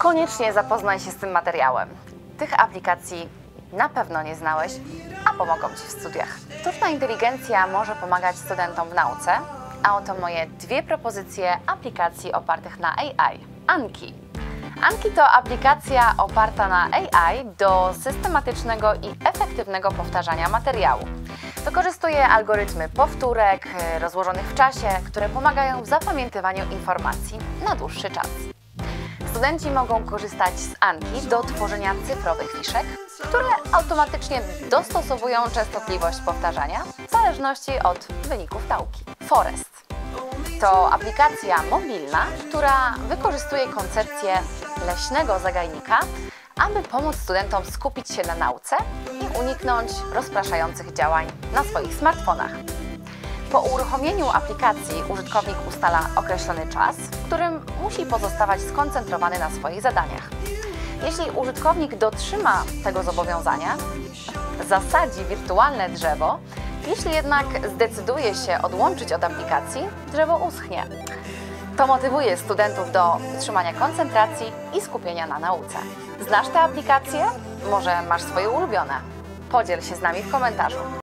koniecznie zapoznaj się z tym materiałem. Tych aplikacji na pewno nie znałeś, a pomogą Ci w studiach. Sztuczna inteligencja może pomagać studentom w nauce, a oto moje dwie propozycje aplikacji opartych na AI. Anki. Anki to aplikacja oparta na AI do systematycznego i efektywnego powtarzania materiału. Wykorzystuje algorytmy powtórek e, rozłożonych w czasie, które pomagają w zapamiętywaniu informacji na dłuższy czas. Studenci mogą korzystać z Anki do tworzenia cyfrowych fiszek, które automatycznie dostosowują częstotliwość powtarzania w zależności od wyników nauki. Forest to aplikacja mobilna, która wykorzystuje koncepcję leśnego zagajnika, aby pomóc studentom skupić się na nauce i uniknąć rozpraszających działań na swoich smartfonach. Po uruchomieniu aplikacji użytkownik ustala określony czas, w którym musi pozostawać skoncentrowany na swoich zadaniach. Jeśli użytkownik dotrzyma tego zobowiązania, zasadzi wirtualne drzewo, jeśli jednak zdecyduje się odłączyć od aplikacji, drzewo uschnie. To motywuje studentów do utrzymania koncentracji i skupienia na nauce. Znasz te aplikacje? Może masz swoje ulubione? Podziel się z nami w komentarzu.